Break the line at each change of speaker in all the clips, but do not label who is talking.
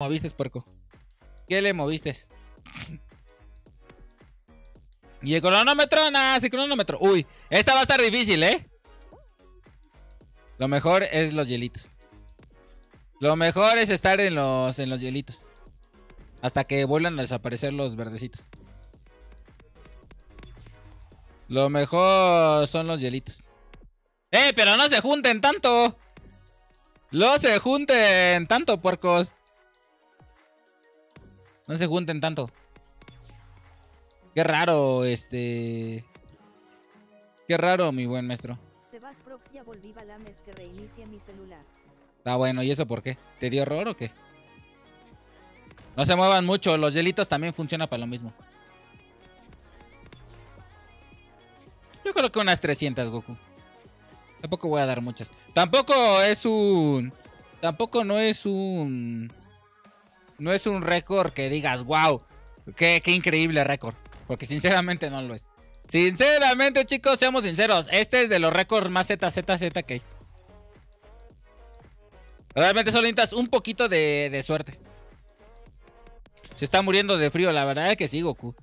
moviste, puerco? ¿Qué le moviste? Y el cronómetro, nada, el cronómetro. Uy, esta va a estar difícil, ¿eh? Lo mejor es los hielitos. Lo mejor es estar en los, en los hielitos. Hasta que vuelvan a desaparecer los verdecitos. Lo mejor son los hielitos. ¡Eh, pero no se junten tanto! ¡No se junten tanto, puercos! No se junten tanto. Qué raro, este... Qué raro, mi buen maestro. Está bueno, ¿y eso por qué? ¿Te dio error o qué? No se muevan mucho, los hielitos también funcionan para lo mismo. Yo creo que unas 300, Goku. Tampoco voy a dar muchas. Tampoco es un... Tampoco no es un... No es un récord que digas, wow, qué, qué increíble récord. Porque sinceramente no lo es. Sinceramente, chicos, seamos sinceros. Este es de los récords más ZZZ que hay. Realmente solo necesitas un poquito de, de suerte. Se está muriendo de frío, la verdad es que sí, Goku.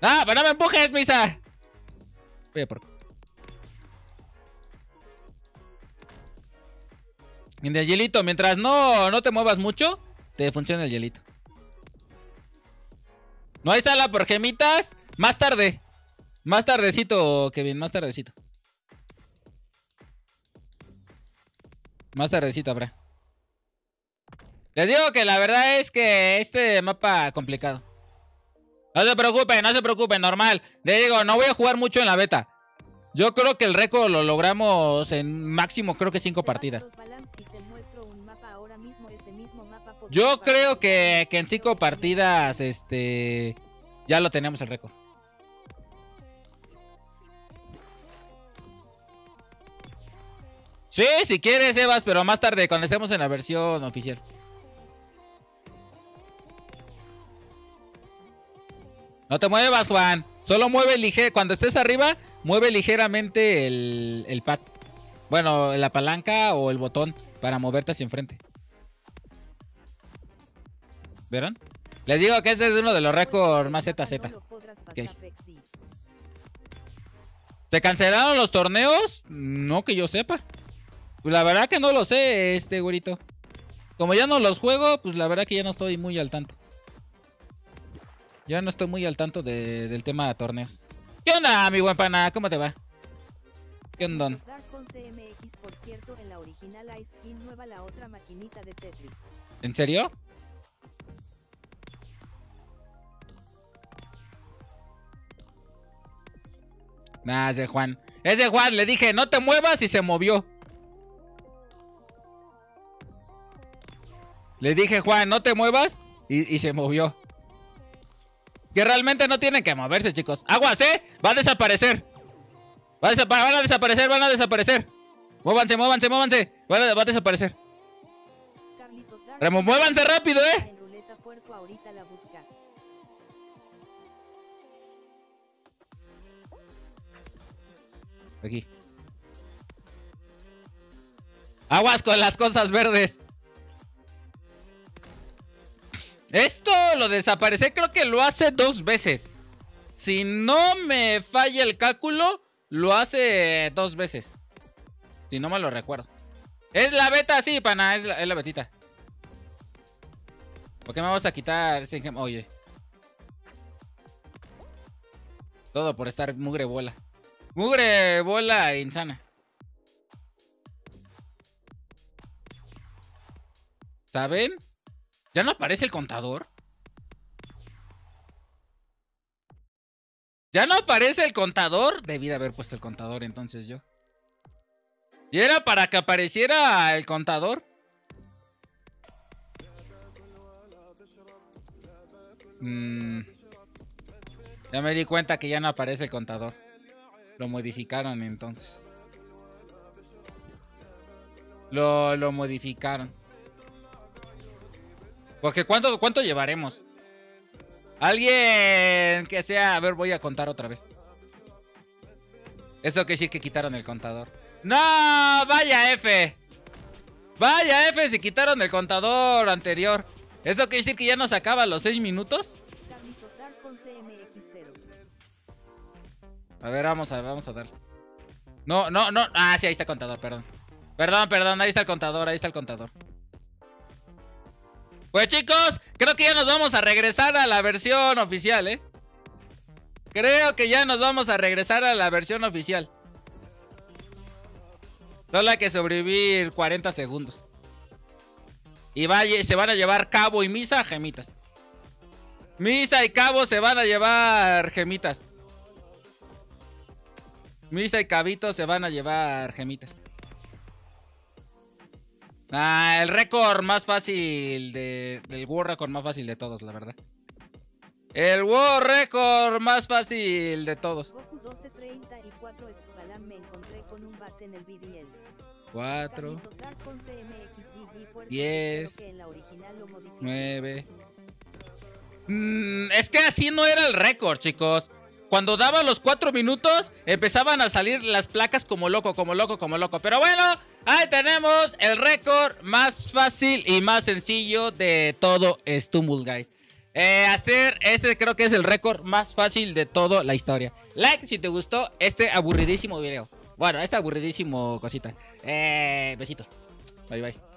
¡Ah, pero no me empujes, Misa! Voy a por... El hielito, mientras no, no te muevas mucho, te funciona el hielito. No hay sala por gemitas. Más tarde. Más tardecito, Kevin, más tardecito. Más tardecito habrá. Les digo que la verdad es que este mapa complicado. No se preocupen, no se preocupen, normal. Les digo, no voy a jugar mucho en la beta. Yo creo que el récord lo logramos en máximo, creo que cinco partidas. Yo creo que, en cinco partidas, este, ya lo tenemos el récord. Sí, si quieres, Evas, pero más tarde, cuando estemos en la versión oficial. No te muevas, Juan. Solo mueve ligeramente. Cuando estés arriba, mueve ligeramente el, el pad. Bueno, la palanca o el botón para moverte hacia enfrente. ¿Vieron? Les digo que este es uno de los récords más ZZ. ¿Se cancelaron los torneos? No que yo sepa. Pues la verdad que no lo sé, este güerito. Como ya no los juego, pues la verdad que ya no estoy muy al tanto. Ya no estoy muy al tanto del tema de torneos. ¿Qué onda, mi buen pana? ¿Cómo te va? ¿Qué onda? ¿En serio? Nah, es de Juan. Es de Juan. Le dije, no te muevas y se movió. Le dije, Juan, no te muevas y, se movió. Que realmente no tienen que moverse, chicos. Aguas, ¿eh? Va a desaparecer. Va a van a desaparecer, van a desaparecer. Muévanse, muévanse, muévanse. Va a, va a desaparecer. muévanse rápido, ¿eh? Aquí. Aguas con las cosas verdes. Esto lo desaparecer creo que lo hace dos veces. Si no me falla el cálculo, lo hace dos veces. Si no me lo recuerdo. Es la beta, sí, pana, es la, betita. ¿Por qué me vas a quitar ese Oye. Todo por estar mugre bola. Mugre bola insana. ¿Saben? ¿Ya no aparece el contador? ¿Ya no aparece el contador? Debí de haber puesto el contador entonces yo. ¿Y era para que apareciera el contador? Mm. Ya me di cuenta que ya no aparece el contador. Lo modificaron entonces. Lo, lo modificaron. Porque ¿cuánto, ¿cuánto llevaremos? Alguien que sea... A ver, voy a contar otra vez. Eso quiere decir que quitaron el contador. ¡No! ¡Vaya F! Vaya, F, se quitaron el contador anterior. ¿Eso quiere decir que ya nos acaba los 6 minutos? A ver, vamos a vamos a dar. No, no, no. Ah, sí, ahí está el contador, perdón. Perdón, perdón, ahí está el contador, ahí está el contador. Pues chicos, creo que ya nos vamos a regresar a la versión oficial, ¿eh? Creo que ya nos vamos a regresar a la versión oficial. Solo hay que sobrevivir 40 segundos. Y vaya, se van a llevar Cabo y Misa gemitas. Misa y Cabo se van a llevar gemitas. Misa y Cabito se van a llevar gemitas. Ah, el récord más fácil de, del World Record más fácil de todos, la verdad. El World Record más fácil de todos. 4 10 9 mm, Es que así no era el récord, chicos. Cuando daban los 4 minutos, empezaban a salir las placas como loco, como loco, como loco. Pero bueno, ahí tenemos el récord más fácil y más sencillo de todo Stumble, guys. Eh, hacer este creo que es el récord más fácil de toda la historia. Like si te gustó este aburridísimo video. Bueno, este aburridísimo cosita. Eh, besitos. Bye bye.